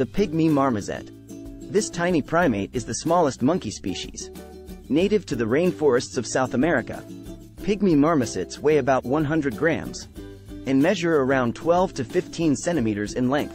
the pygmy marmoset. This tiny primate is the smallest monkey species. Native to the rainforests of South America, pygmy marmosets weigh about 100 grams and measure around 12 to 15 centimeters in length.